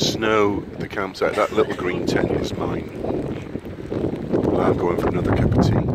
snow the campsite. That little green tent is mine. I'm going for another cup of tea.